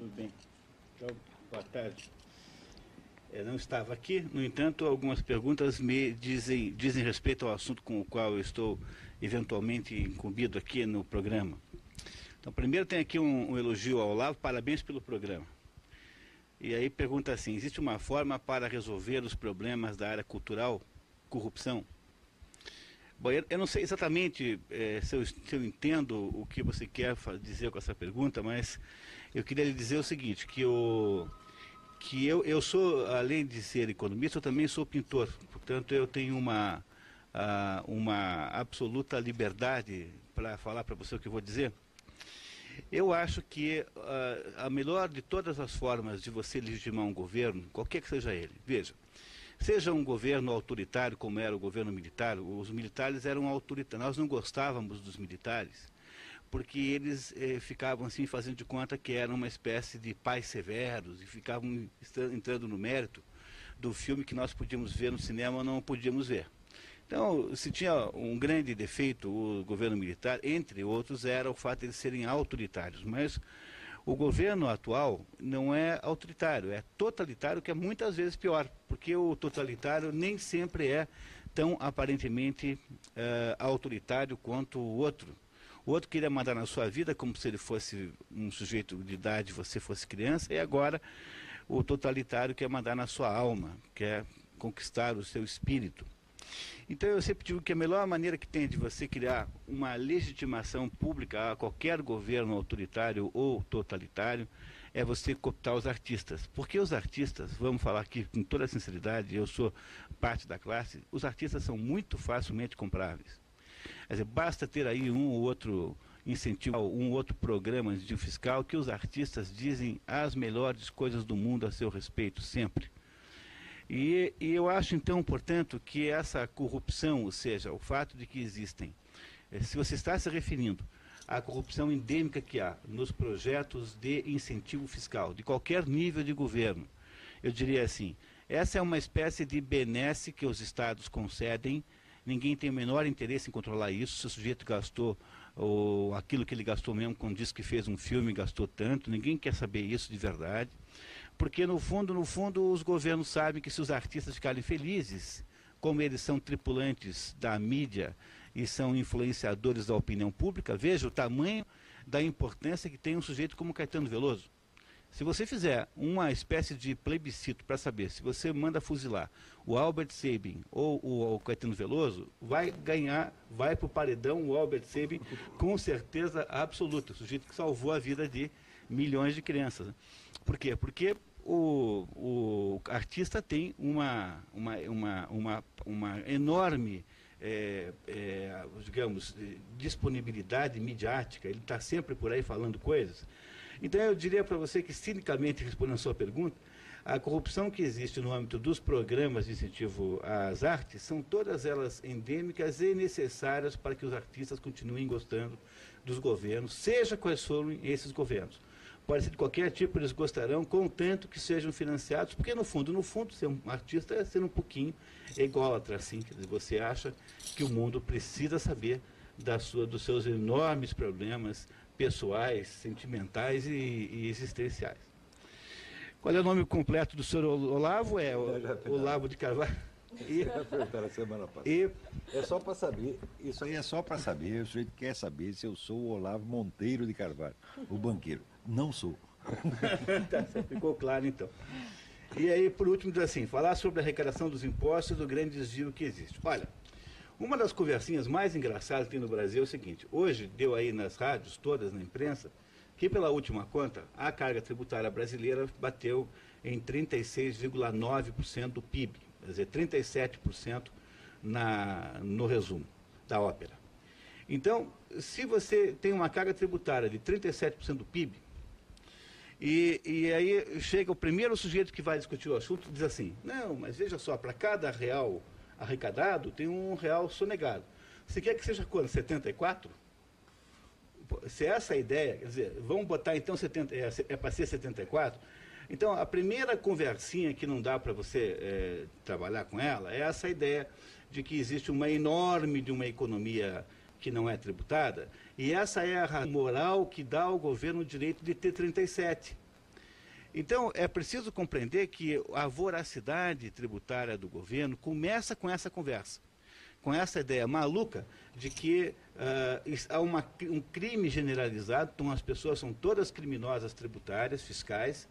Tudo bem. Então, boa tarde. Eu não estava aqui, no entanto, algumas perguntas me dizem, dizem respeito ao assunto com o qual eu estou eventualmente incumbido aqui no programa. Então, primeiro tem aqui um, um elogio ao Olavo, parabéns pelo programa. E aí pergunta assim, existe uma forma para resolver os problemas da área cultural, corrupção? Bom, eu, não sei exatamente é, se, eu, se, eu, entendo o que você quer dizer com essa pergunta, mas eu queria lhe dizer o seguinte, que, o, que eu, eu sou, além de ser economista, eu também sou pintor. Portanto, eu tenho uma, uma absoluta liberdade para falar para você o que eu vou dizer. Eu acho que uh, a melhor de todas as formas de você legitimar um governo, qualquer que seja ele, veja, seja um governo autoritário como era o governo militar, os militares eram autoritários, nós não gostávamos dos militares, porque eles eh, ficavam assim fazendo de conta que eram uma espécie de pais severos e ficavam entrando no mérito do filme que nós podíamos ver no cinema não podíamos ver. Então, se tinha um grande defeito o governo militar, entre outros, era o fato de eles serem autoritários. Mas o governo atual não é autoritário, é totalitário, que é muitas vezes pior, porque o totalitário nem sempre é tão aparentemente uh, autoritário quanto o outro. O outro queria mandar na sua vida como se ele fosse um sujeito de idade, você fosse criança, e agora o totalitário quer mandar na sua alma, quer conquistar o seu espírito. Então eu sempre digo que a melhor maneira que tem de você criar uma legitimação pública a qualquer governo autoritário ou totalitário é você cooptar os artistas. Porque os artistas, vamos falar aqui com toda a sinceridade, eu sou parte da classe, os artistas são muito facilmente compráveis. Quer dizer, basta ter aí um ou outro incentivo, um outro programa de fiscal que os artistas dizem as melhores coisas do mundo a seu respeito, sempre. E, e, eu acho então, portanto, que essa corrupção, ou seja, o fato de que existem, eh, se você está se referindo à corrupção endêmica que há nos projetos de incentivo fiscal, de qualquer nível de governo, eu diria assim, essa é uma espécie de benesse que os estados concedem, ninguém tem o menor interesse em controlar isso, se o sujeito gastou ou aquilo que ele gastou mesmo quando disse que fez um filme gastou tanto, ninguém quer saber isso de verdade. Porque no fundo, no fundo, os governos sabem que se os artistas ficarem felizes, como eles são tripulantes da mídia e são influenciadores da opinião pública, veja o tamanho da importância que tem um sujeito como Caetano Veloso. Se você fizer uma espécie de plebiscito para saber se você manda fuzilar o Albert Sabin ou o, o Caetano Veloso, vai ganhar, vai para o paredão o Albert Sabin com certeza absoluta, o sujeito que salvou a vida de milhões de crianças. Por quê? Porque o, o artista tem uma, uma, uma, uma, uma enorme, é, é, digamos, disponibilidade midiática, ele está sempre por aí falando coisas. Então eu diria para você que, cinicamente, respondendo a sua pergunta, a corrupção que existe no âmbito dos programas de incentivo às artes são todas elas endêmicas e necessárias para que os artistas continuem gostando dos governos, seja quais forem esses governos pode ser de qualquer tipo, eles gostarão, contanto que sejam financiados, porque no fundo, no fundo, ser um artista é ser um pouquinho ególatra, assim, dizer, você acha que o mundo precisa saber da sua, dos seus enormes problemas pessoais, sentimentais e, e existenciais. Qual é o nome completo do senhor Olavo? É Olavo de Carvalho. E, semana passada. E, é só para saber, isso aí é só para saber, o sujeito quer saber se eu sou o Olavo Monteiro de Carvalho, o banqueiro. Não sou. tá, ficou claro então. E aí, por último, diz assim, falar sobre a arrecadação dos impostos e do grande desvio que existe. Olha, uma das conversinhas mais engraçadas que tem no Brasil é o seguinte, hoje deu aí nas rádios, todas na imprensa, que pela última conta, a carga tributária brasileira bateu em 36,9% do PIB, quer dizer, 37% na, no resumo da ópera. Então, se você tem uma carga tributária de 37% do PIB, e, e aí chega o primeiro sujeito que vai discutir o assunto e diz assim, não, mas veja só, para cada real arrecadado tem um real sonegado. Você quer que seja quanto? 74? Se essa é a ideia, quer dizer, vamos botar então 70, é, é para ser 74? Então, a primeira conversinha que não dá para você é, trabalhar com ela é essa ideia de que existe uma enorme de uma economia que não é tributada, e essa é a moral que dá ao governo o direito de ter 37. Então, é preciso compreender que a voracidade tributária do governo começa com essa conversa, com essa ideia maluca de que uh, há uma, um crime generalizado, então as pessoas são todas criminosas tributárias, fiscais,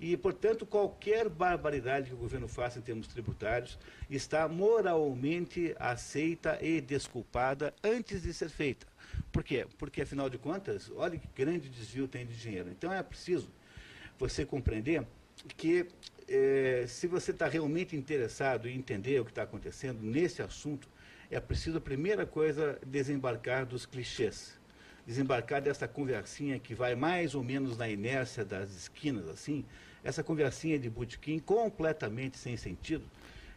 e, portanto, qualquer barbaridade que o governo faça em termos tributários está moralmente aceita e desculpada antes de ser feita. Por quê? Porque, afinal de contas, olha que grande desvio tem de dinheiro. Então, é preciso você compreender que eh, se você está realmente interessado em entender o que está acontecendo nesse assunto, é preciso, a primeira coisa, desembarcar dos clichês. Desembarcar dessa conversinha que vai mais ou menos na inércia das esquinas, assim, essa conversinha de botequim completamente sem sentido,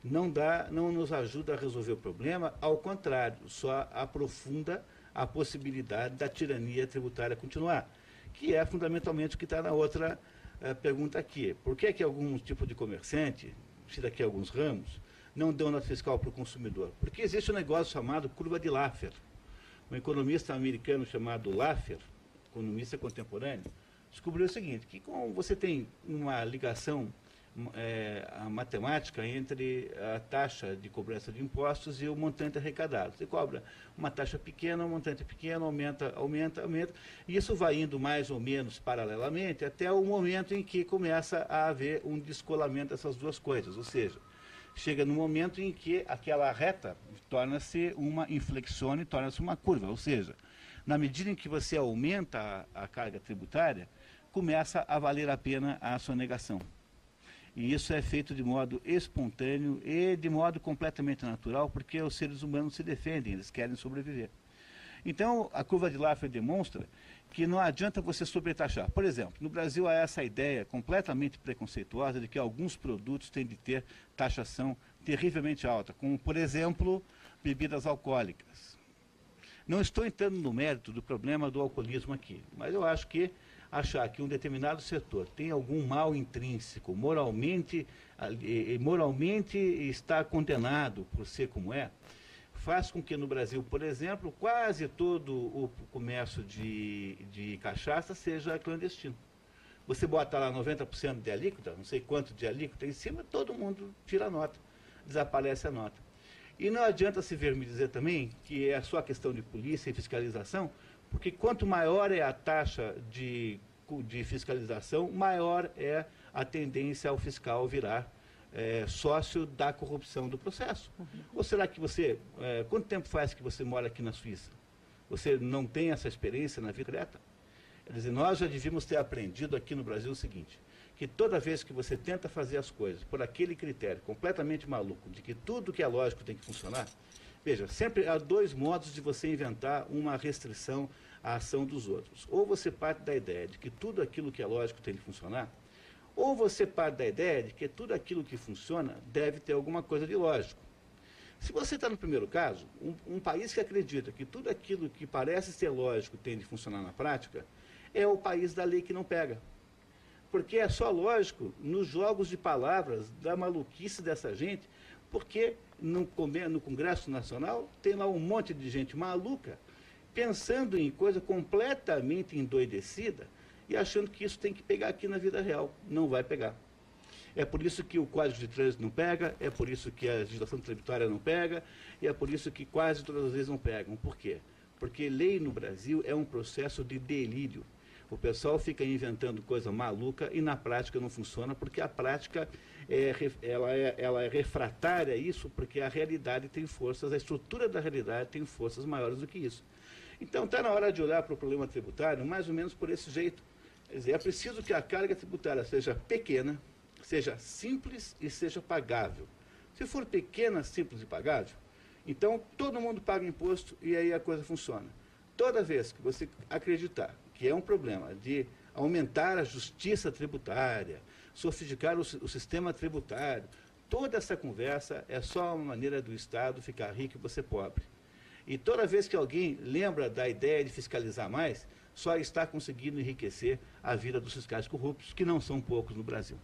não dá, não nos ajuda a resolver o problema, ao contrário, só aprofunda a possibilidade da tirania tributária continuar, que é fundamentalmente o que está na outra uh, pergunta aqui. Por que, que algum tipo de comerciante, se daqui alguns ramos, não deu nota fiscal para o consumidor? Porque existe um negócio chamado curva de Laffer. Um economista americano chamado Laffer, economista contemporâneo, descobriu o seguinte, que como você tem uma ligação é, a matemática entre a taxa de cobrança de impostos e o montante arrecadado. Você cobra uma taxa pequena, um montante pequeno, aumenta, aumenta, aumenta, e isso vai indo mais ou menos paralelamente até o momento em que começa a haver um descolamento dessas duas coisas, ou seja, chega no momento em que aquela reta torna-se uma inflexão e torna-se uma curva, ou seja, na medida em que você aumenta a, a carga tributária, começa a valer a pena a sonegação. E isso é feito de modo espontâneo e de modo completamente natural, porque os seres humanos se defendem, eles querem sobreviver. Então, a curva de Laffer demonstra que não adianta você sobretaxar. Por exemplo, no Brasil há essa ideia completamente preconceituosa de que alguns produtos têm de ter taxação terrivelmente alta, como, por exemplo, bebidas alcoólicas. Não estou entrando no mérito do problema do alcoolismo aqui, mas eu acho que achar que um determinado setor tem algum mal intrínseco, moralmente, moralmente está condenado por ser como é, faz com que no Brasil, por exemplo, quase todo o comércio de, de cachaça seja clandestino. Você bota lá 90% de alíquota, não sei quanto de alíquota em cima, todo mundo tira a nota, desaparece a nota. E não adianta se ver me dizer também que é só questão de polícia e fiscalização, porque quanto maior é a taxa de, de fiscalização, maior é a tendência ao fiscal virar é, sócio da corrupção do processo. Ou será que você, é, quanto tempo faz que você mora aqui na Suíça? Você não tem essa experiência na vida direta? Quer dizer, nós já devíamos ter aprendido aqui no Brasil o seguinte, que toda vez que você tenta fazer as coisas por aquele critério completamente maluco, de que tudo que é lógico tem que funcionar, Veja, sempre há dois modos de você inventar uma restrição à ação dos outros. Ou você parte da ideia de que tudo aquilo que é lógico tem que funcionar, ou você parte da ideia de que tudo aquilo que funciona deve ter alguma coisa de lógico. Se você está no primeiro caso, um, um, país que acredita que tudo aquilo que parece ser lógico tem de funcionar na prática, é o país da lei que não pega. Porque é só lógico nos jogos de palavras da maluquice dessa gente porque no, no Congresso Nacional tem lá um monte de gente maluca pensando em coisa completamente endoidecida e achando que isso tem que pegar aqui na vida real. Não vai pegar. É por isso que o Código de Trânsito não pega, é por isso que a legislação tributária não pega, e é por isso que quase todas as vezes não pegam. Por quê? Porque lei no Brasil é um processo de delírio. O pessoal fica inventando coisa maluca e na prática não funciona, porque a prática é, ela, é, ela é refratária a isso, porque a realidade tem forças, a estrutura da realidade tem forças maiores do que isso. Então está na hora de olhar para o problema tributário mais ou menos por esse jeito. Dizer, é preciso que a carga tributária seja pequena, seja simples e seja pagável. Se for pequena, simples e pagável, então todo mundo paga imposto e aí a coisa funciona. Toda vez que você acreditar que é um problema de aumentar a justiça tributária, sofisticar o, o sistema tributário, toda essa conversa é só uma maneira do Estado ficar rico e você pobre. E toda vez que alguém lembra da ideia de fiscalizar mais, só está conseguindo enriquecer a vida dos fiscais corruptos, que não são poucos no Brasil.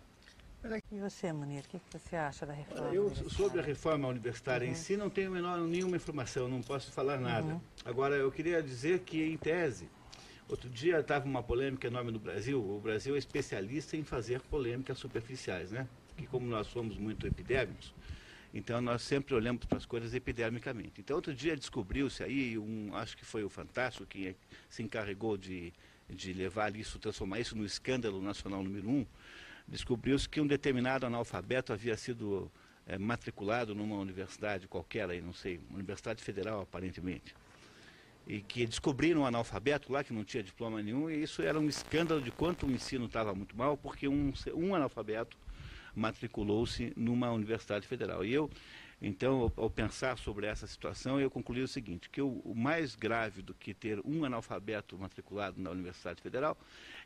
E você, Munir, o que você acha da reforma? Eu, sobre a reforma universitária uhum. em si, não tenho menor, nenhuma informação, não posso falar nada. Uhum. Agora, eu queria dizer que, em tese, outro dia estava uma polêmica enorme no Brasil. O Brasil é especialista em fazer polêmicas superficiais, né? Porque, como nós somos muito epidérmicos, então nós sempre olhamos para as coisas epidermicamente. Então, outro dia descobriu-se aí, um, acho que foi o Fantástico que se encarregou de, de levar isso, transformar isso no escândalo nacional número um descobriu-se que um determinado analfabeto havia sido é, matriculado numa universidade qualquer, aí, não sei, universidade federal aparentemente. E que descobriram um analfabeto lá que não tinha diploma nenhum, e isso era um escândalo de quanto o ensino estava muito mal, porque um, um analfabeto matriculou-se numa universidade federal. E eu então, ao, pensar sobre essa situação, eu concluí o seguinte, que o, o, mais grave do que ter um analfabeto matriculado na Universidade Federal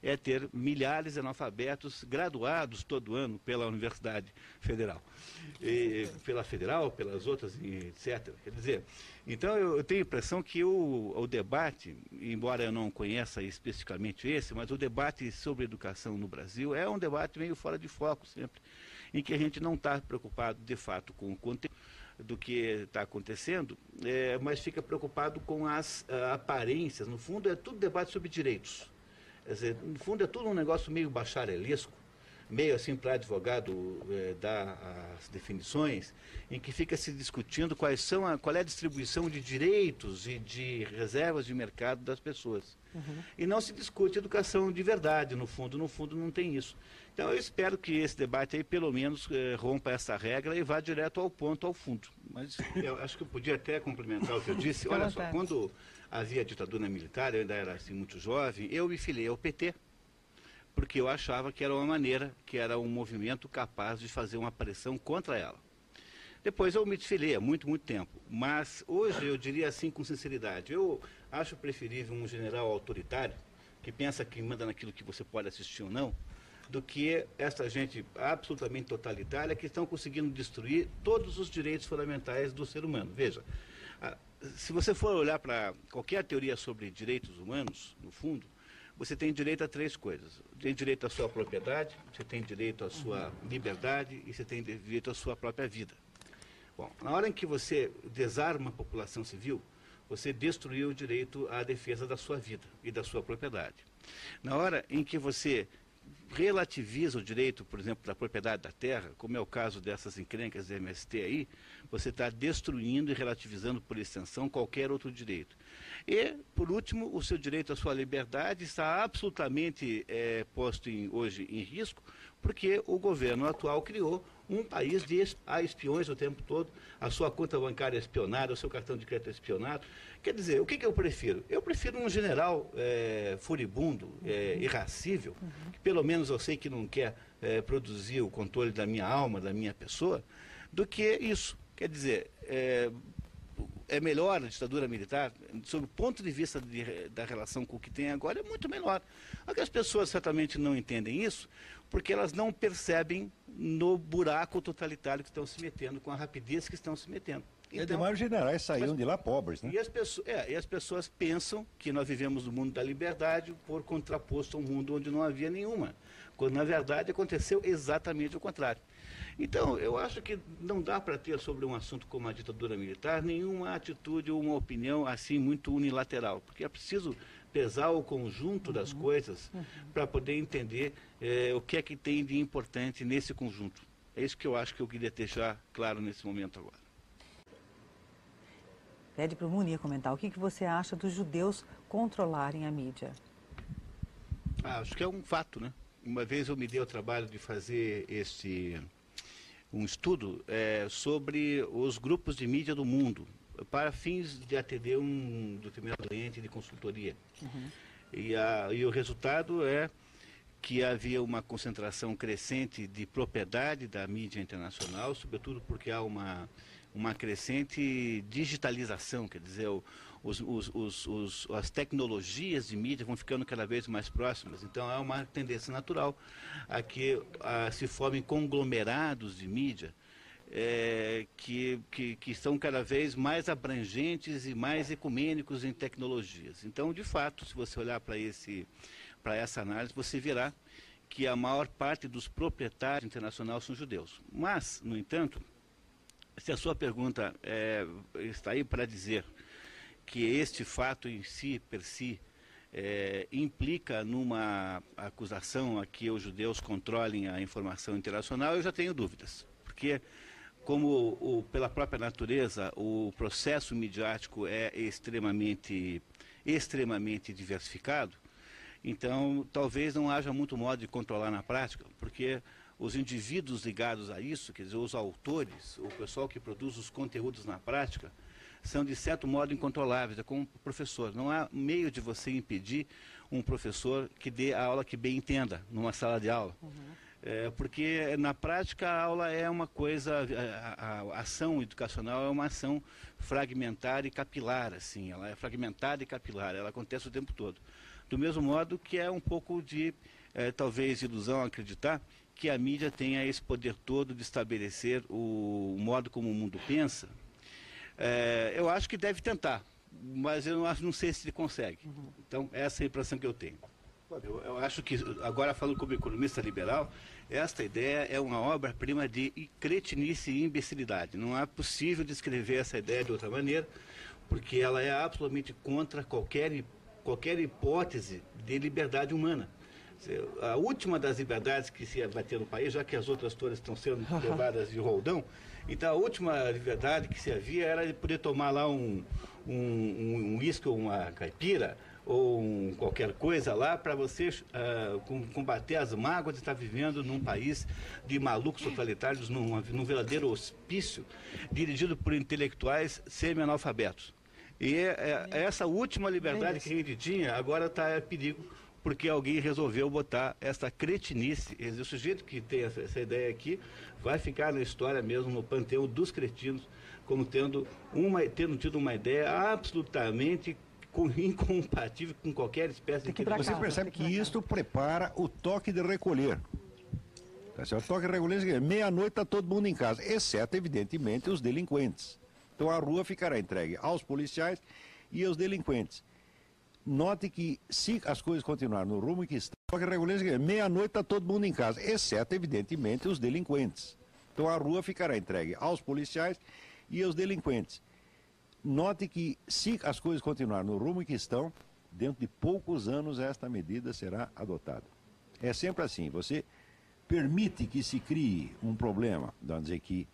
é ter milhares de analfabetos graduados todo ano pela Universidade Federal. E, pela Federal, pelas outras, etc. Quer dizer, então eu, eu tenho a impressão que o, o debate, embora eu não conheça especificamente esse, mas o debate sobre educação no Brasil é um debate meio fora de foco sempre em que a gente não está preocupado de fato com o conteúdo do que está acontecendo, é, mas fica preocupado com as uh, aparências. No fundo, é tudo debate sobre direitos. Dizer, no fundo, é tudo um negócio meio bacharelesco, meio assim para advogado é, dar as definições, em que fica se discutindo quais são a, qual é a distribuição de direitos e de reservas de mercado das pessoas. Uhum. E não se discute educação de verdade, no fundo, no fundo não tem isso. Então eu espero que esse debate aí pelo menos eh, rompa essa regra e vá direto ao ponto, ao fundo. Mas eu acho que eu podia até complementar o que eu disse. Olha só, quando havia ditadura militar, eu ainda era assim muito jovem, eu me filiei ao PT, porque eu achava que era uma maneira, que era um movimento capaz de fazer uma pressão contra ela. Depois eu me desfilei há muito, muito tempo. Mas hoje eu diria assim com sinceridade, eu acho preferível um general autoritário, que pensa que manda naquilo que você pode assistir ou não, do que essa gente absolutamente totalitária que estão conseguindo destruir todos os direitos fundamentais do ser humano. Veja, se você for olhar para qualquer teoria sobre direitos humanos, no fundo, você tem direito a três coisas. Tem direito à sua propriedade, você tem direito à sua liberdade e você tem direito à sua própria vida. Bom, na hora em que você desarma a população civil, você destruiu o direito à defesa da sua vida e da sua propriedade. Na hora em que você relativiza o direito, por exemplo, da propriedade da terra, como é o caso dessas encrencas do MST aí, você está destruindo e relativizando, por extensão, qualquer outro direito. E, por último, o seu direito à sua liberdade está absolutamente é, posto em, hoje em risco, porque o governo atual criou um país de espiões o tempo todo, a sua conta bancária espionada, o seu cartão de crédito espionado. Quer dizer, o que, que eu prefiro? Eu prefiro um general é, furibundo, é, irracível, que pelo menos eu sei que não quer é, produzir o controle da minha alma, da minha pessoa, do que isso. Quer dizer, é, melhor a ditadura militar, sob o ponto de vista de, da relação com o que tem agora, é muito melhor. Que as pessoas certamente não entendem isso, porque elas não percebem no buraco totalitário que estão se metendo, com a rapidez que estão se metendo. Então, demais generais saíram mas, de lá pobres, né? E as, pessoas, é, e as pessoas pensam que nós vivemos no mundo da liberdade por contraposto a um mundo onde não havia nenhuma, quando na verdade aconteceu exatamente o contrário. Então, eu acho que não dá para ter sobre um assunto como a ditadura militar nenhuma atitude ou uma opinião assim muito unilateral, porque é preciso pesar o conjunto das uhum. coisas uhum. para poder entender é, o que é que tem de importante nesse conjunto. É isso que eu acho que eu queria deixar claro nesse momento agora. Pede para o Munir comentar. O que, que você acha dos judeus controlarem a mídia? Ah, acho que é um fato, né? Uma vez eu me dei o trabalho de fazer este um estudo é, sobre os grupos de mídia do mundo, para fins de atender um determinado cliente de consultoria. Uhum. E, a, e o resultado é que havia uma concentração crescente de propriedade da mídia internacional, sobretudo porque há uma, uma crescente digitalização, quer dizer, os, os, os, as tecnologias de mídia vão ficando cada vez mais próximas. Então, há uma tendência natural a que a, se formem conglomerados de mídia é, que, que, que são cada vez mais abrangentes e mais ecumênicos em tecnologias. Então, de fato, se você olhar para essa análise, você verá que a maior parte dos proprietários internacionais são judeus. Mas, no entanto, se a sua pergunta é, está aí para dizer que este fato em si, per si, é, implica numa acusação a que os judeus controlem a informação internacional, eu já tenho dúvidas. Porque, como o, pela própria natureza, o processo midiático é extremamente, extremamente diversificado, então talvez não haja muito modo de controlar na prática, porque os indivíduos ligados a isso, quer dizer, os autores, o pessoal que produz os conteúdos na prática, são de certo modo incontroláveis, é como professor. Não há meio de você impedir um professor que dê a aula que bem entenda numa sala de aula. Uhum. É, porque na prática a aula é uma coisa, a, a, a, ação educacional é uma ação fragmentária e capilar, assim, ela é fragmentada e capilar, ela acontece o tempo todo. Do mesmo modo que é um pouco de, é, talvez, ilusão acreditar que a mídia tenha esse poder todo de estabelecer o, modo como o mundo pensa, é, eu acho que deve tentar, mas eu não, acho, não sei se ele consegue. Uhum. Então, essa é a impressão que eu tenho. Eu, eu, acho que, agora falando como economista liberal, esta ideia é uma obra-prima de cretinice e imbecilidade. Não é possível descrever essa ideia de outra maneira, porque ela é absolutamente contra qualquer, qualquer hipótese de liberdade humana. A última das liberdades que se vai ter no país, já que as outras todas estão sendo levadas de roldão, então a última liberdade que se havia era de poder tomar lá um uísque um, um ou uma caipira ou um, qualquer coisa lá para você uh, combater as mágoas de estar vivendo num país de malucos totalitários, num, num verdadeiro hospício, dirigido por intelectuais semi-analfabetos. E é, é, essa última liberdade que a gente tinha agora está em perigo porque alguém resolveu botar essa cretinice. O sujeito que tem essa, essa, ideia aqui vai ficar na história mesmo, no panteão dos cretinos, como tendo, uma, tendo tido uma ideia absolutamente incompatível com qualquer espécie de... Você percebe que isto prepara o toque de recolher. Tá certo? O toque de recolher é meia-noite está todo mundo em casa, exceto, evidentemente, os delinquentes. Então a rua ficará entregue aos policiais e aos delinquentes. Note que se as coisas continuarem no rumo que estão, a regulência meia-noite está todo mundo em casa, exceto, evidentemente, os delinquentes. Então a rua ficará entregue aos policiais e aos delinquentes. Note que se as coisas continuarem no rumo que estão, dentro de poucos anos esta medida será adotada. É sempre assim, você permite que se crie um problema, vamos dizer que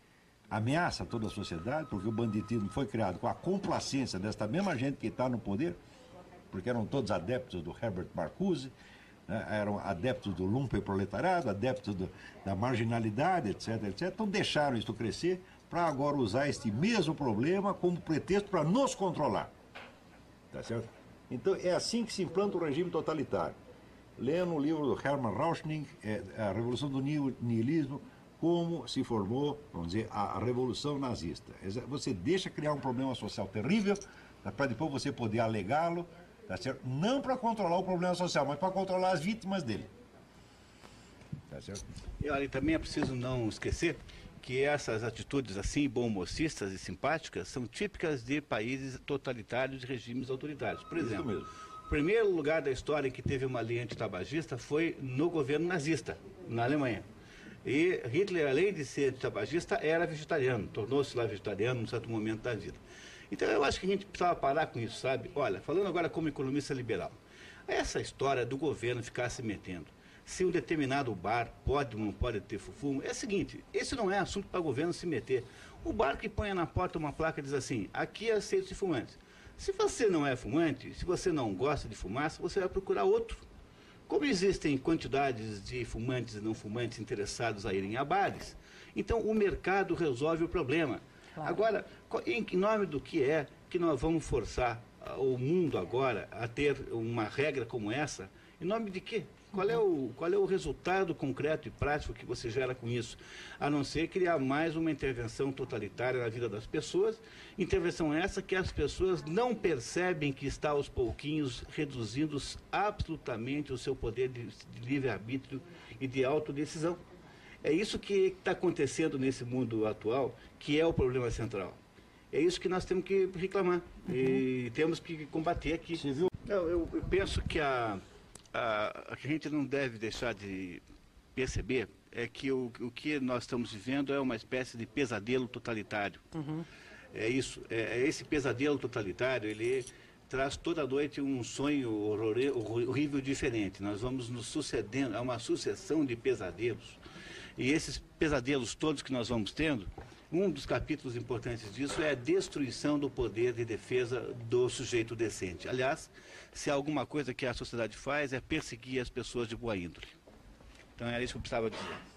ameaça toda a sociedade, porque o banditismo foi criado com a complacência desta mesma gente que está no poder, porque eram todos adeptos do Herbert Marcuse, né? eram adeptos do lumpen-proletariado, adeptos do, da marginalidade, etc, etc. Então deixaram isso crescer para agora usar este mesmo problema como pretexto para nos controlar. Tá certo? Então é assim que se implanta o regime totalitário. Lendo o livro do Hermann Rauschning, é, A Revolução do Nihilismo, como se formou, vamos dizer, a, Revolução Nazista. Você deixa criar um problema social terrível, para depois você poder alegá-lo Tá certo? Não para controlar o problema social, mas para controlar as vítimas dele. Tá certo? E olha, também é preciso não esquecer que essas atitudes assim, bom-mocistas e simpáticas, são típicas de países totalitários e regimes autoritários. Por exemplo, o primeiro lugar da história em que teve uma lei antitabagista foi no governo nazista, na Alemanha. E Hitler, além de ser tabagista, era vegetariano, tornou-se lá vegetariano num certo momento da vida. Então eu acho que a gente precisava parar com isso, sabe? Olha, falando agora como economista liberal, essa história do governo ficar se metendo, se um determinado bar pode ou não pode ter fumo, é o seguinte, esse não é assunto para o governo se meter. O bar que põe na porta uma placa diz assim, aqui é aceito de fumantes. Se você não é fumante, se você não gosta de fumaça, você vai procurar outro. Como existem quantidades de fumantes e não fumantes interessados a irem a bares, então o mercado resolve o problema. Claro. Agora, em nome do que é que nós vamos forçar ah, o mundo agora a ter uma regra como essa? Em nome de quê? Qual é, o, qual é o resultado concreto e prático que você gera com isso? A não ser criar mais uma intervenção totalitária na vida das pessoas, intervenção essa que as pessoas não percebem que está aos pouquinhos reduzindo absolutamente o seu poder de, de livre-arbítrio e de autodecisão. É isso que está acontecendo nesse mundo atual, que é o problema central. É isso que nós temos que reclamar uhum. e temos que combater aqui. Você viu? Eu, eu, eu penso que a, a, a que a gente não deve deixar de perceber é que o, o que nós estamos vivendo é uma espécie de pesadelo totalitário. Uhum. É isso, é, é, esse pesadelo totalitário, ele traz toda noite um sonho horrível diferente. Nós vamos nos sucedendo, é uma sucessão de pesadelos. E esses pesadelos todos que nós vamos tendo, um dos capítulos importantes disso é a destruição do poder de defesa do sujeito decente. Aliás, se há alguma coisa que a sociedade faz é perseguir as pessoas de boa índole. Então era isso que eu precisava dizer.